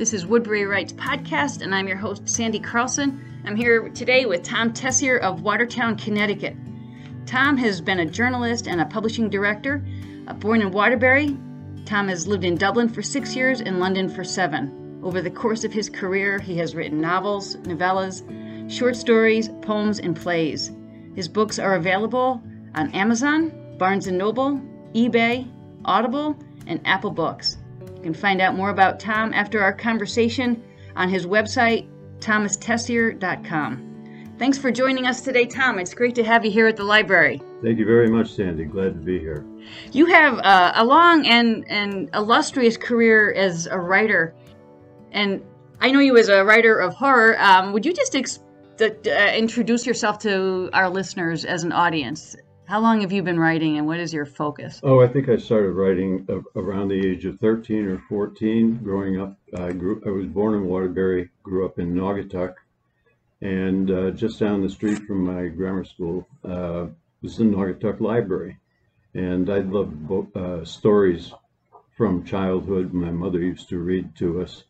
This is Woodbury Writes Podcast, and I'm your host, Sandy Carlson. I'm here today with Tom Tessier of Watertown, Connecticut. Tom has been a journalist and a publishing director. Uh, born in Waterbury, Tom has lived in Dublin for six years and London for seven. Over the course of his career, he has written novels, novellas, short stories, poems, and plays. His books are available on Amazon, Barnes & Noble, eBay, Audible, and Apple Books. You can find out more about Tom after our conversation on his website, thomastessier.com. Thanks for joining us today, Tom. It's great to have you here at the library. Thank you very much, Sandy. Glad to be here. You have uh, a long and, and illustrious career as a writer, and I know you as a writer of horror. Um, would you just ex- uh, introduce yourself to our listeners as an audience? How long have you been writing, and what is your focus? Oh, I think I started writing around the age of 13 or 14. Growing up, I grew. I was born in Waterbury, grew up in Naugatuck, and uh, just down the street from my grammar school uh, was the Naugatuck Library. And I loved bo- uh, stories from childhood. My mother used to read to us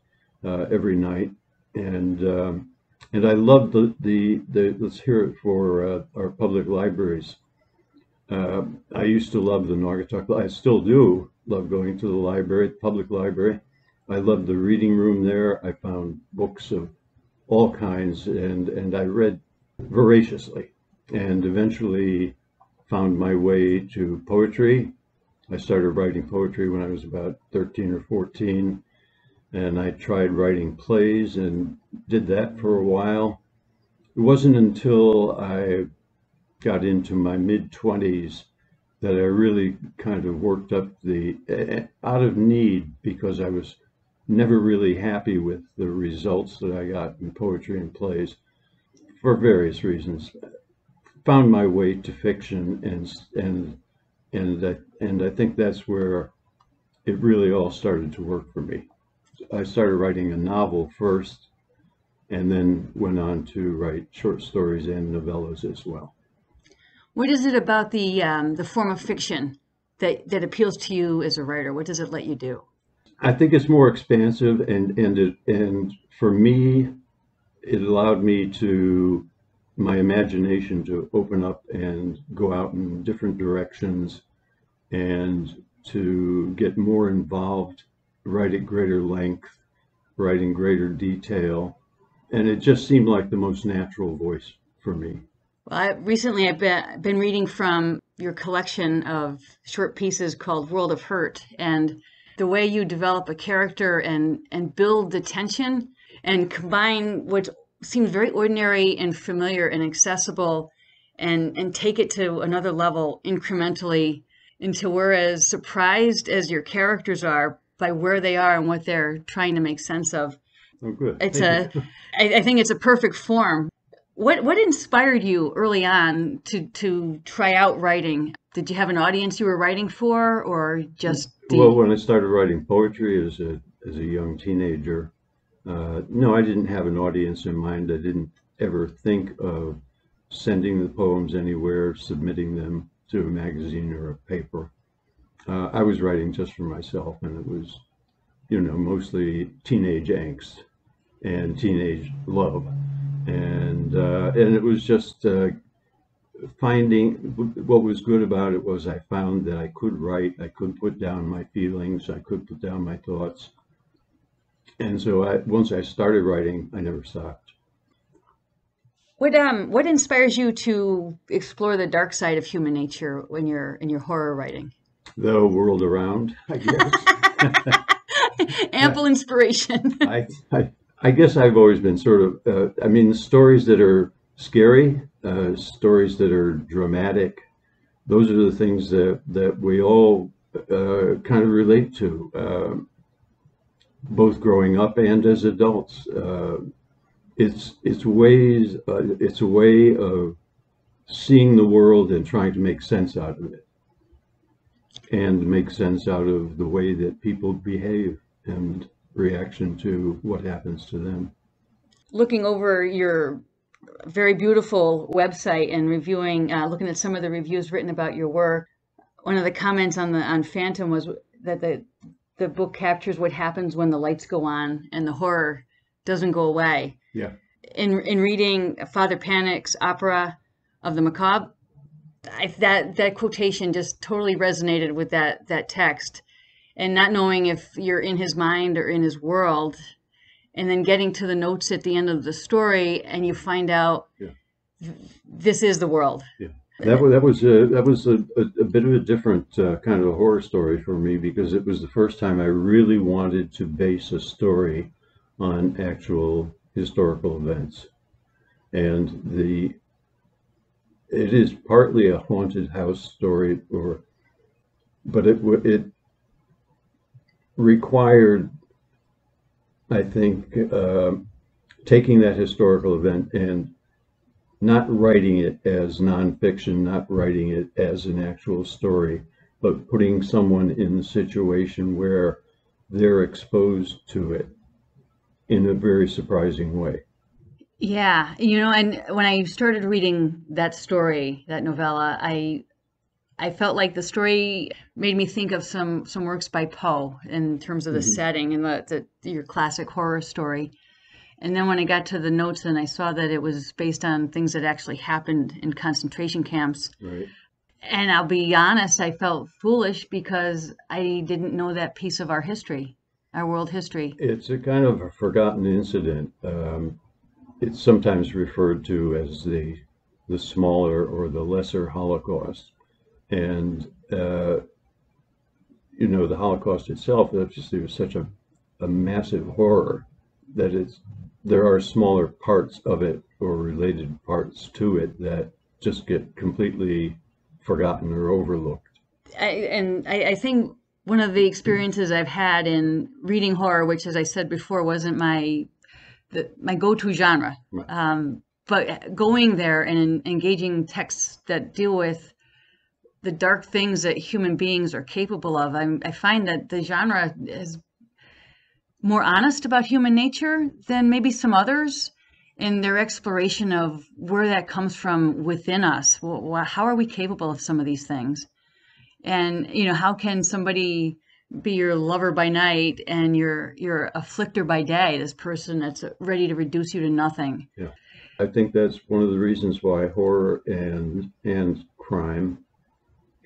uh, every night, and um, and I loved the, the, the let's hear it for uh, our public libraries. Uh, I used to love the Naugatuck. I still do love going to the library, public library. I loved the reading room there. I found books of all kinds, and, and I read voraciously and eventually found my way to poetry. I started writing poetry when I was about 13 or 14, and I tried writing plays and did that for a while. It wasn't until I got into my mid 20s that I really kind of worked up the eh, out of need because I was never really happy with the results that I got in poetry and plays for various reasons. Found my way to fiction and and and I, and I think that's where it really all started to work for me. I started writing a novel first and then went on to write short stories and novellas as well. What is it about the um, the form of fiction that, that appeals to you as a writer? What does it let you do? I think it's more expansive, and and it, and for me, it allowed me to my imagination to open up and go out in different directions, and to get more involved, write at greater length, write in greater detail, and it just seemed like the most natural voice for me. Well, I, recently I've been, been reading from your collection of short pieces called World of Hurt, and the way you develop a character and and build the tension and combine what seems very ordinary and familiar and accessible and and take it to another level incrementally until we're as surprised as your characters are by where they are and what they're trying to make sense of. Oh, good. It's Thank a, I, I think it's a perfect form. What what inspired you early on to to try out writing? Did you have an audience you were writing for, or just well, when I started writing poetry as a as a young teenager, uh, no, I didn't have an audience in mind. I didn't ever think of sending the poems anywhere, submitting them to a magazine or a paper. Uh, I was writing just for myself, and it was, you know, mostly teenage angst and teenage love, and uh, and it was just uh, finding what was good about it was I found that I could write, I could put down my feelings, I could put down my thoughts. And so I, once I started writing, I never stopped. What um what inspires you to explore the dark side of human nature when you're in your horror writing? The world around, I guess. Ample inspiration. I, I I guess I've always been sort of uh, I mean stories that are scary, uh, stories that are dramatic. Those are the things that, that we all uh, kind of relate to, uh, both growing up and as adults. Uh, it's it's ways uh, it's a way of seeing the world and trying to make sense out of it, and make sense out of the way that people behave and reaction to what happens to them. Looking over your very beautiful website and reviewing, uh, looking at some of the reviews written about your work. One of the comments on the on Phantom was that the the book captures what happens when the lights go on and the horror doesn't go away. Yeah. In in reading Father Panic's opera of the macabre, I, that that quotation just totally resonated with that that text, and not knowing if you're in his mind or in his world, and then getting to the notes at the end of the story, and you find out Yeah. this is the world. yeah. That was that was a, that was a, a, a bit of a different uh, kind of a horror story for me because it was the first time I really wanted to base a story on actual historical events, and the it is partly a haunted house story, or but it it required, I think, uh, taking that historical event and not writing it as nonfiction, not writing it as an actual story, but putting someone in the situation where they're exposed to it in a very surprising way. Yeah, you know, and when I started reading that story, that novella, I I felt like the story made me think of some some works by Poe in terms of the Mhm. setting and the, the your classic horror story. And then when I got to the notes and I saw that it was based on things that actually happened in concentration camps. Right. And I'll be honest, I felt foolish because I didn't know that piece of our history, our world history. It's a kind of a forgotten incident. Um, it's sometimes referred to as the the smaller or the lesser Holocaust, and uh, you know the Holocaust itself. Obviously, was such a a massive horror that it's there are smaller parts of it or related parts to it that just get completely forgotten or overlooked. I, and I, I think one of the experiences I've had in reading horror, which, as I said before, wasn't my the, my go-to genre, Right. um, but going there and engaging texts that deal with the dark things that human beings are capable of, I, I find that the genre is more honest about human nature than maybe some others in their exploration of where that comes from within us. Wh- How are we capable of some of these things? And you know, how can somebody be your lover by night and your your afflictor by day? This person that's ready to reduce you to nothing. Yeah, I think that's one of the reasons why horror and and crime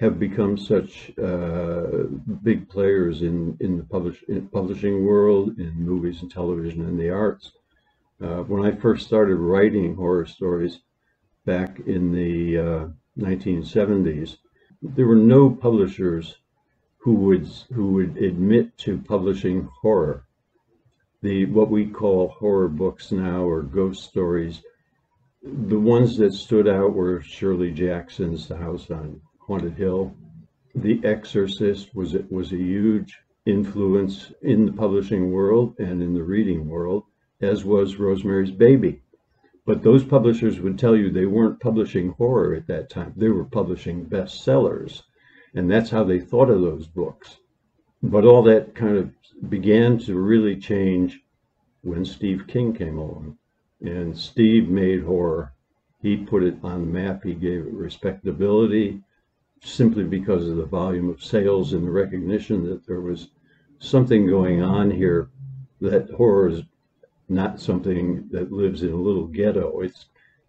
have become such uh, big players in in the publish, in publishing world, in movies and television and the arts. Uh, when I first started writing horror stories back in the uh, 1970s, there were no publishers who would who would admit to publishing horror. The what we call horror books now or ghost stories the ones that stood out were Shirley Jackson's The House on Haunted Hill. The Exorcist was it was a huge influence in the publishing world and in the reading world, as was Rosemary's Baby. But those publishers would tell you they weren't publishing horror at that time. They were publishing bestsellers. And that's how they thought of those books. But all that kind of began to really change when Steve King came along. And Steve made horror. He put it on the map. He gave it respectability simply because of the volume of sales and the recognition that there was something going on here that horror is not something that lives in a little ghetto. It's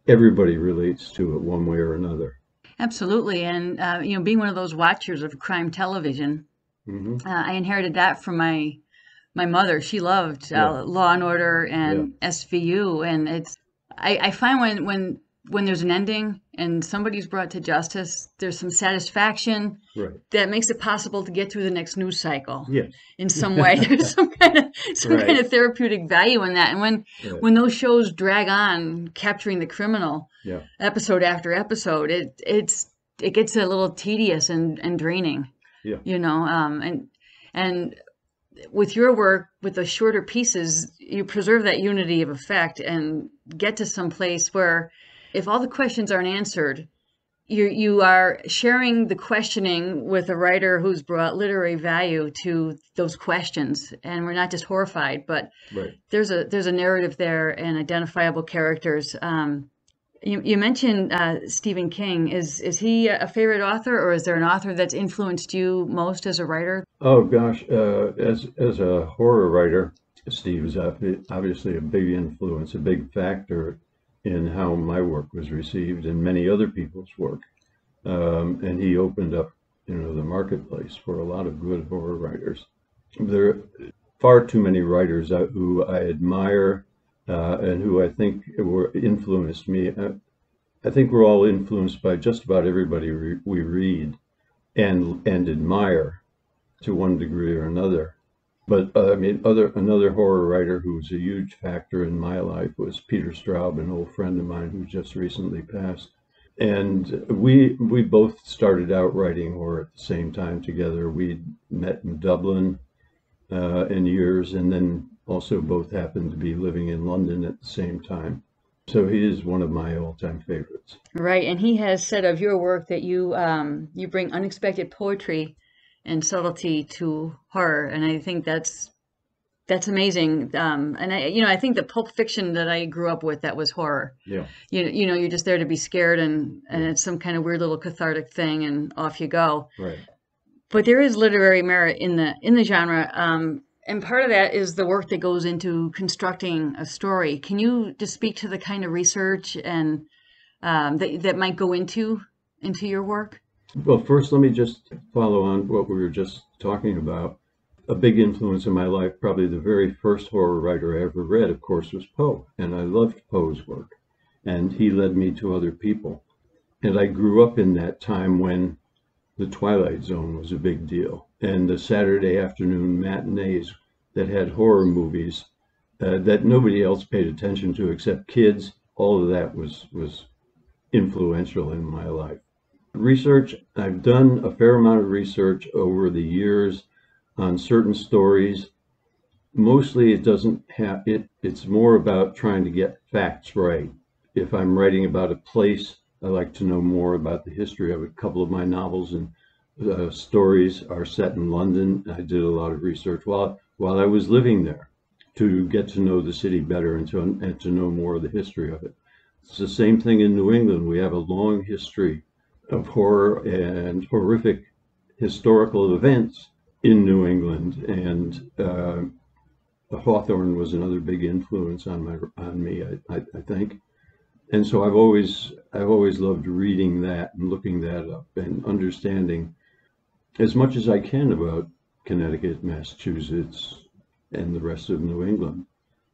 everybody relates to it one way or another. Absolutely, and uh, you know, being one of those watchers of crime television, hmm uh, I inherited that from my my mother. She loved uh, Yeah. Law and Order and SVU, and it's I, I find when when when there's an ending and somebody's brought to justice, there's some satisfaction Right. that makes it possible to get through the next news cycle Yes. in some way. There's some kind of some kind of therapeutic value in that. And when Right. when those shows drag on, capturing the criminal Yeah. episode after episode, it it's it gets a little tedious and and draining. Yeah. You know, um, and and with your work with the shorter pieces, you preserve that unity of effect and get to some place where if all the questions aren't answered, you you are sharing the questioning with a writer who's brought literary value to those questions and we're not just horrified but Right. there's a there's a narrative there and identifiable characters um You, you mentioned uh, Stephen King. Is is he a favorite author, or is there an author that's influenced you most as a writer? Oh gosh, uh, as as a horror writer, Steve is obviously a big influence, a big factor in how my work was received and many other people's work. Um, and he opened up, you know, the marketplace for a lot of good horror writers. There are far too many writers who I admire uh, and who I think were influenced me. I, I, think we're all influenced by just about everybody re we read and and admire to one degree or another. But uh, I mean, other another horror writer who was a huge factor in my life was Peter Straub, an old friend of mine who just recently passed. And we we both started out writing horror at the same time together. We met in Dublin uh, in years, and then also both happened to be living in London at the same time. So he is one of my all-time favorites. Right, and he has said of your work that you um, you bring unexpected poetry and subtlety to horror, and I think that's that's amazing. Um, and I, you know, I think the pulp fiction that I grew up with that was horror. Yeah. You you know, you're just there to be scared, and and it's some kind of weird little cathartic thing, and off you go. Right. But there is literary merit in the in the genre. Um, and part of that is the work that goes into constructing a story. Can you just speak to the kind of research and um, that that might go into into your work? Well, first, let me just follow on what we were just talking about. A big influence in my life, probably the very first horror writer I ever read, of course, was Poe, and I loved Poe's work, and he led me to other people. And I grew up in that time when the Twilight Zone was a big deal, and the Saturday afternoon matinees that had horror movies uh, that nobody else paid attention to except kids. All of that was was influential in my life. Research, I've done a fair amount of research over the years on certain stories. Mostly it doesn't have it, it's more about trying to get facts right. If I'm writing about a place, I like to know more about the history of. A couple of my novels and uh, stories are set in London. I did a lot of research while while I was living there to get to know the city better and to, and to know more of the history of it. It's the same thing in New England. We have a long history of horror and horrific historical events in New England, and uh, Hawthorne was another big influence on my on me. I, I, I think and so I've always I've always loved reading that and looking that up and understanding as much as I can about Connecticut, Massachusetts, and the rest of New England,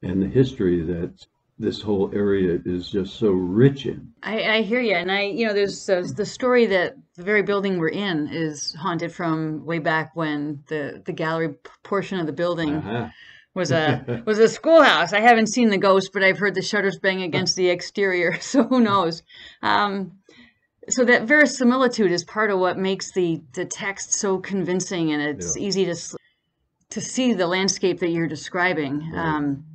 and the history that this whole area is just so rich in. I, I hear you, and I, you know, there's uh, the story that the very building we're in is haunted from way back when the the gallery portion of the building uh-huh was a was a schoolhouse. I haven't seen the ghost, but I've heard the shutters bang against the exterior. So who knows? Um, so that verisimilitude is part of what makes the the text so convincing, and it's yeah. easy to to see the landscape that you're describing. Right. Um,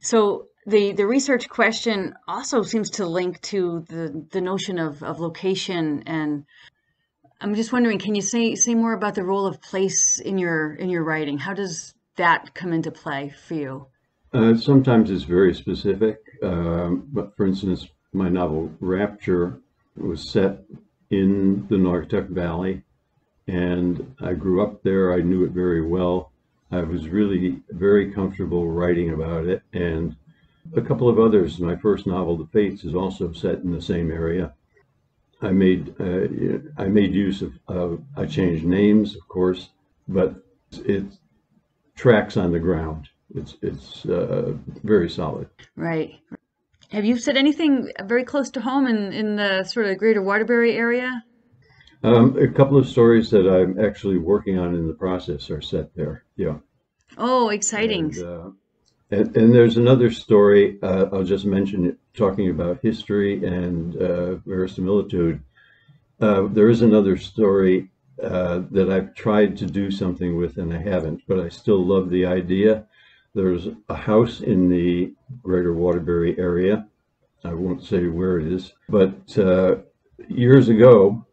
so the the research question also seems to link to the the notion of of location and. I'm just wondering, can you say say more about the role of place in your in your writing? How does that come into play for you? Uh, sometimes it's very specific. Um, but for instance, my novel Rapture was set in the Naugatuck Valley, and I grew up there. I knew it very well. I was really very comfortable writing about it, and a couple of others. My first novel, The Fates, is also set in the same area. I made uh, I made use of uh, I changed names, of course, but it tracks on the ground. It's it's uh, very solid. Right. Have you said anything very close to home in, in the sort of greater Waterbury area? Um, a couple of stories that I'm actually working on in the process are set there. Yeah. Oh, exciting. And, uh, and, and, there's another story, uh, I'll just mention it, talking about history and uh, verisimilitude. Uh, there is another story uh, that I've tried to do something with and I haven't, but I still love the idea. There's a house in the greater Waterbury area. I won't say where it is, but uh, years ago,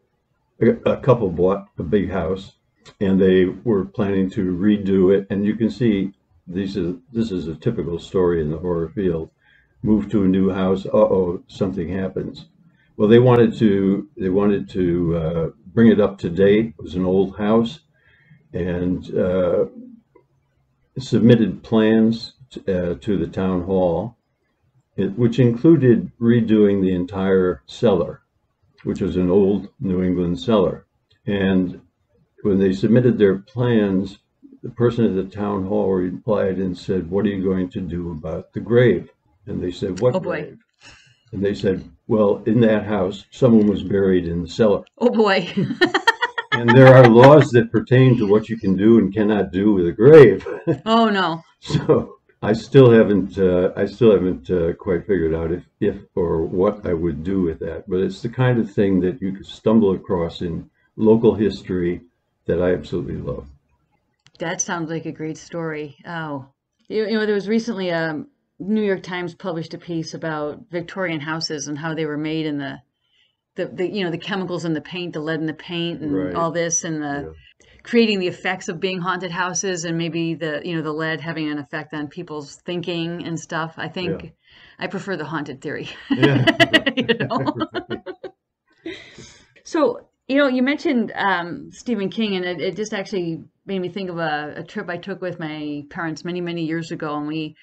a couple bought a big house and they were planning to redo it. And you can see these are, this is a typical story in the horror field. move to a new house, uh-oh, something happens. Well, they wanted to they wanted to uh, bring it up to date. It was an old house, and uh, submitted plans uh, to the town hall, it, which included redoing the entire cellar, which was an old New England cellar. And when they submitted their plans, the person at the town hall replied and said, "What are you going to do about the grave?" And they said, "What Oh, boy. grave?" And they said, "Well, in that house, someone was buried in the cellar." Oh boy. and there are laws that pertain to what you can do and cannot do with a grave. oh no. so I still haven't, uh, I still haven't uh, quite figured out if, if or what I would do with that. But it's the kind of thing that you could stumble across in local history that I absolutely love. That sounds like a great story. Oh, you, you know, there was recently a New York Times published a piece about Victorian houses and how they were made in the, the, the you know, the chemicals in the paint, the lead in the paint, and Right. all this, and the creating the effects of being haunted houses, and maybe the you know the lead having an effect on people's thinking and stuff. I think Yeah. I prefer the haunted theory. Yeah. You know? So, you know, you mentioned um, Stephen King, and it, it just actually made me think of a, a trip I took with my parents many, many years ago. And we,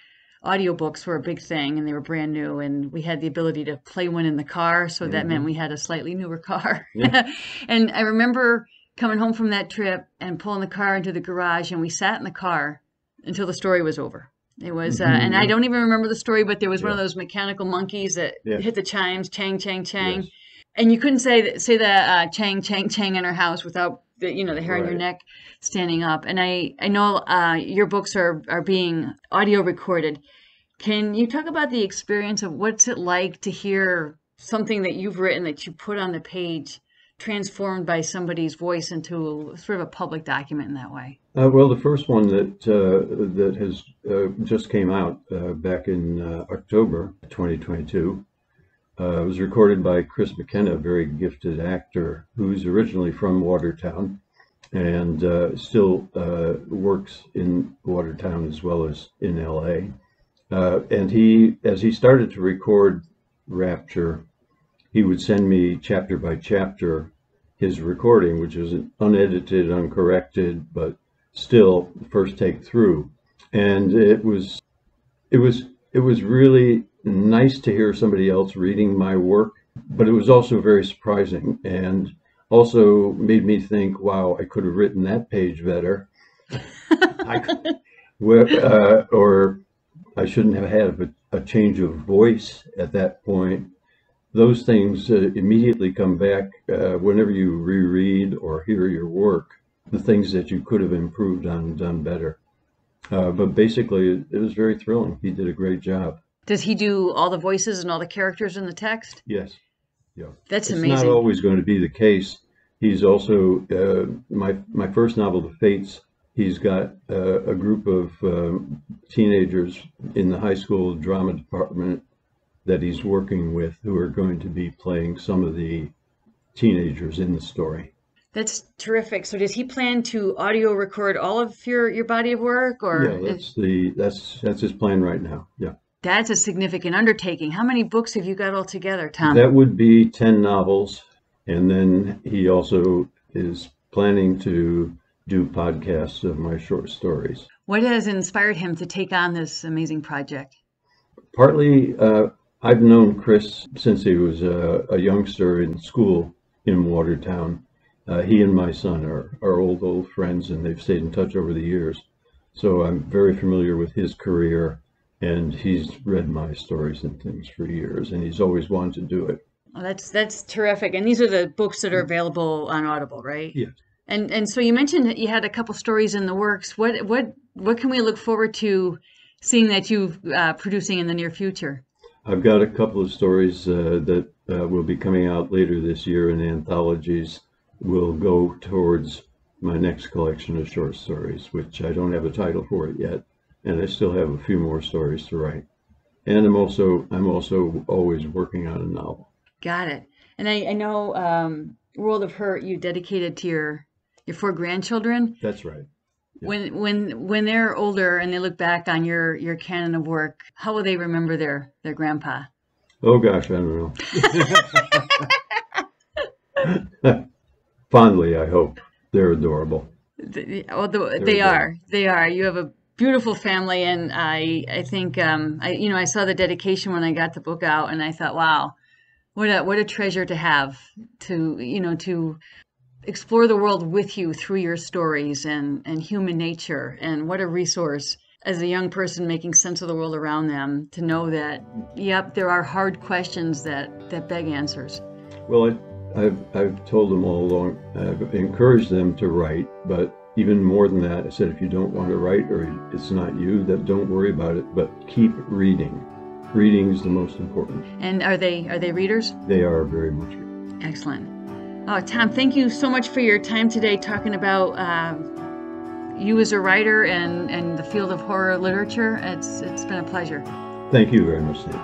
audiobooks were a big thing, and they were brand new, and we had the ability to play one in the car. So that meant we had a slightly newer car. Yeah. and I remember coming home from that trip and pulling the car into the garage, and we sat in the car until the story was over. It was, uh, and I don't even remember the story, but there was one of those mechanical monkeys that Yeah. hit the chimes, chang, chang, chang Yes. and you couldn't say that, say the uh, chang chang chang in our house without the you know the hair on your neck standing up. And I I know uh, your books are are being audio recorded. Can you talk about the experience of what's it like to hear something that you've written that you put on the page transformed by somebody's voice into sort of a public document in that way? Uh, well, the first one that uh, that has uh, just came out uh, back in uh, October 2022 uh, was recorded by Chris McKenna, a very gifted actor who's originally from Watertown and uh, still uh, works in Watertown as well as in LA. Uh, and he, as he started to record Rapture, he would send me chapter by chapter his recording, which was unedited, uncorrected, but still first take through. And it was, it was, it was really nice to hear somebody else reading my work, but it was also very surprising and also made me think, wow, I could have written that page better. I could, uh, or I shouldn't have had a, a change of voice at that point. Those things uh, immediately come back uh, whenever you reread or hear your work, the things that you could have improved on and done better. Uh, but basically, it, it was very thrilling. He did a great job. Does he do all the voices and all the characters in the text? Yes. Yeah. That's it's amazing. not always going to be the case. He's also uh, my my first novel, The Fates. He's got uh, a group of um, teenagers in the high school drama department that he's working with who are going to be playing some of the teenagers in the story. That's terrific. So does he plan to audio record all of your your body of work or yeah, that's the that's that's his plan right now. Yeah, That's a significant undertaking. How many books have you got all together, Tom? that would be ten novels, and then he also is planning to do podcasts of my short stories. what has inspired him to take on this amazing project? Partly, uh, I've known Chris since he was a, a youngster in school in Watertown. Uh, he and my son are, are old, old friends, and they've stayed in touch over the years. So I'm very familiar with his career, and he's read my stories and things for years, and he's always wanted to do it. Oh, that's that's terrific. And these are the books that are available on Audible, right? Yes. And and so you mentioned that you had a couple stories in the works. What what what can we look forward to seeing that you uh, producing in the near future? I've got a couple of stories uh, that uh, will be coming out later this year in anthologies. Will go towards my next collection of short stories, which I don't have a title for it yet, and I still have a few more stories to write. And I'm also I'm also always working on a novel. Got it. And I, I know um, World of Hurt you dedicated to your your four grandchildren. That's right. When when when they're older and they look back on your your canon of work, how will they remember their their grandpa? Oh gosh, I don't know. Fondly, I hope. They're adorable. The, oh, the, they are. They are. You have a beautiful family, and I I think um, I you know I saw the dedication when I got the book out, and I thought, wow, what a what a treasure to have to you know to explore the world with you through your stories and and human nature, and what a resource as a young person making sense of the world around them to know that yep there are hard questions that that beg answers well I, have I've told them all along i've encouraged them to write but even more than that i said if you don't want to write or it's not you that don't worry about it but keep reading reading is the most important and are they are they readers they are very much excellent oh tom thank you so much for your time today talking about uh, you as a writer and, and the field of horror literature. It's, it's been a pleasure. Thank you very much, Steve.